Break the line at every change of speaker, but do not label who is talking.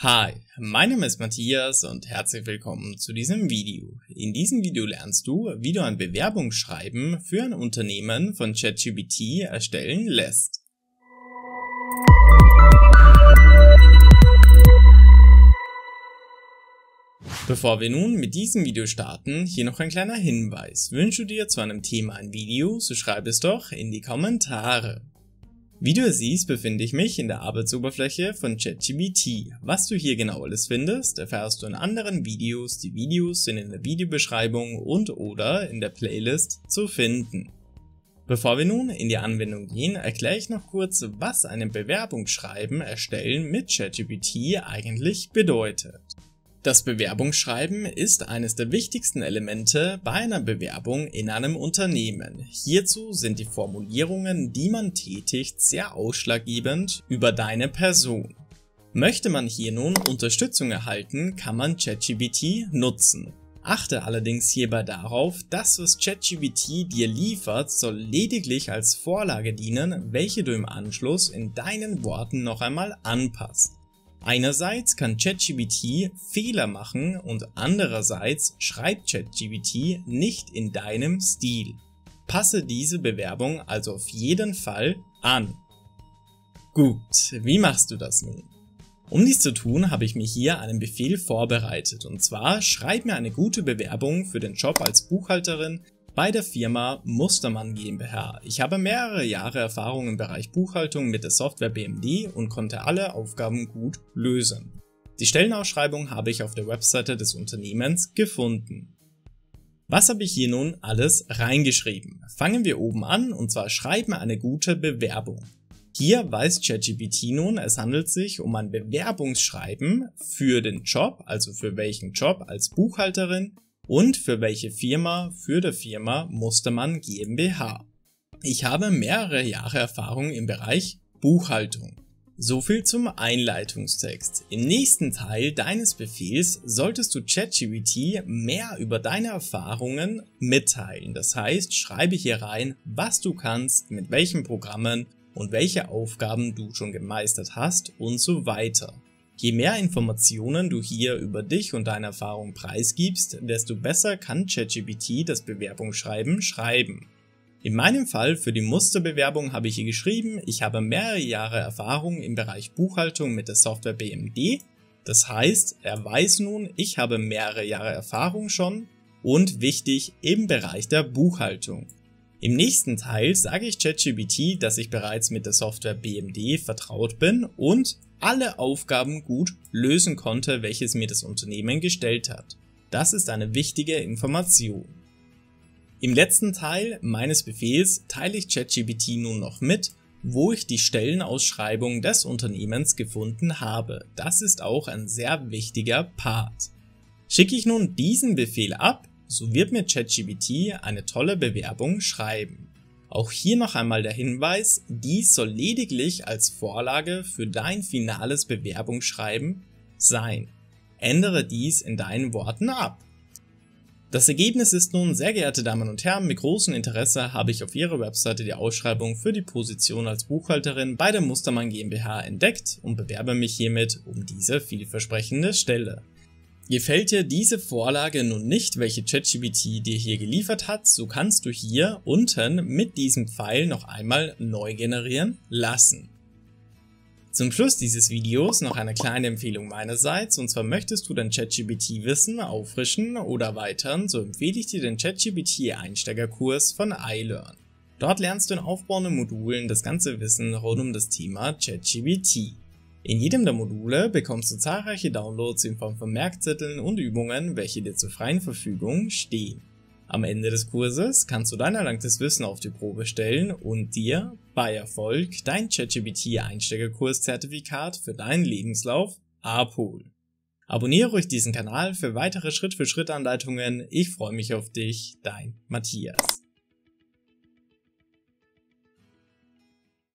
Hi, mein Name ist Matthias und herzlich willkommen zu diesem Video. In diesem Video lernst du, wie du ein Bewerbungsschreiben für ein Unternehmen von ChatGPT erstellen lässt. Bevor wir nun mit diesem Video starten, hier noch ein kleiner Hinweis. Wünschst du dir zu einem Thema ein Video, so schreib es doch in die Kommentare. Wie du siehst, befinde ich mich in der Arbeitsoberfläche von ChatGPT. Was du hier genau alles findest, erfährst du in anderen Videos. Die Videos sind in der Videobeschreibung und oder in der Playlist zu finden. Bevor wir nun in die Anwendung gehen, erkläre ich noch kurz, was ein Bewerbungsschreiben erstellen mit ChatGPT eigentlich bedeutet. Das Bewerbungsschreiben ist eines der wichtigsten Elemente bei einer Bewerbung in einem Unternehmen. Hierzu sind die Formulierungen, die man tätigt, sehr ausschlaggebend über deine Person. Möchte man hier nun Unterstützung erhalten, kann man ChatGPT nutzen. Achte allerdings hierbei darauf, dass was ChatGPT dir liefert, soll lediglich als Vorlage dienen, welche du im Anschluss in deinen Worten noch einmal anpasst. Einerseits kann ChatGPT Fehler machen und andererseits schreibt ChatGPT nicht in deinem Stil. Passe diese Bewerbung also auf jeden Fall an. Gut, wie machst du das nun? Um dies zu tun, habe ich mir hier einen Befehl vorbereitet und zwar schreib mir eine gute Bewerbung für den Job als Buchhalterin bei der Firma Mustermann GmbH. Ich habe mehrere Jahre Erfahrung im Bereich Buchhaltung mit der Software BMD und konnte alle Aufgaben gut lösen. Die Stellenausschreibung habe ich auf der Webseite des Unternehmens gefunden. Was habe ich hier nun alles reingeschrieben? Fangen wir oben an und zwar schreiben eine gute Bewerbung. Hier weiß ChatGPT nun, es handelt sich um ein Bewerbungsschreiben für den Job, also für welchen Job als Buchhalterin und für welche Firma für die Firma Mustermann GmbH. Ich habe mehrere Jahre Erfahrung im Bereich Buchhaltung. So viel zum Einleitungstext. Im nächsten Teil deines Befehls solltest du ChatGPT mehr über deine Erfahrungen mitteilen. Das heißt, schreibe hier rein, was du kannst, mit welchen Programmen und welche Aufgaben du schon gemeistert hast und so weiter. Je mehr Informationen du hier über dich und deine Erfahrung preisgibst, desto besser kann ChatGPT das Bewerbungsschreiben schreiben. In meinem Fall für die Musterbewerbung habe ich hier geschrieben, ich habe mehrere Jahre Erfahrung im Bereich Buchhaltung mit der Software BMD. Das heißt, er weiß nun, ich habe mehrere Jahre Erfahrung schon und wichtig im Bereich der Buchhaltung. Im nächsten Teil sage ich ChatGPT, dass ich bereits mit der Software BMD vertraut bin und alle Aufgaben gut lösen konnte, welches mir das Unternehmen gestellt hat. Das ist eine wichtige Information. Im letzten Teil meines Befehls teile ich ChatGPT nun noch mit, wo ich die Stellenausschreibung des Unternehmens gefunden habe. Das ist auch ein sehr wichtiger Part. Schicke ich nun diesen Befehl ab, so wird mir ChatGPT eine tolle Bewerbung schreiben. Auch hier noch einmal der Hinweis, dies soll lediglich als Vorlage für dein finales Bewerbungsschreiben sein. Ändere dies in deinen Worten ab. Das Ergebnis ist nun, sehr geehrte Damen und Herren, mit großem Interesse habe ich auf Ihrer Webseite die Ausschreibung für die Position als Buchhalterin bei der Mustermann GmbH entdeckt und bewerbe mich hiermit um diese vielversprechende Stelle. Gefällt dir diese Vorlage nun nicht, welche ChatGPT dir hier geliefert hat, so kannst du hier unten mit diesem Pfeil noch einmal neu generieren lassen. Zum Schluss dieses Videos noch eine kleine Empfehlung meinerseits, und zwar möchtest du dein ChatGPT-Wissen auffrischen oder erweitern, so empfehle ich dir den ChatGPT-Einsteigerkurs von iLearn. Dort lernst du in aufbauenden Modulen das ganze Wissen rund um das Thema ChatGPT. In jedem der Module bekommst du zahlreiche Downloads in Form von Merkzetteln und Übungen, welche dir zur freien Verfügung stehen. Am Ende des Kurses kannst du dein erlangtes Wissen auf die Probe stellen und dir bei Erfolg dein ChatGPT Einsteigerkurs-Zertifikat für deinen Lebenslauf abholen. Abonniere ruhig diesen Kanal für weitere Schritt-für-Schritt-Anleitungen. Ich freue mich auf dich, dein Matthias.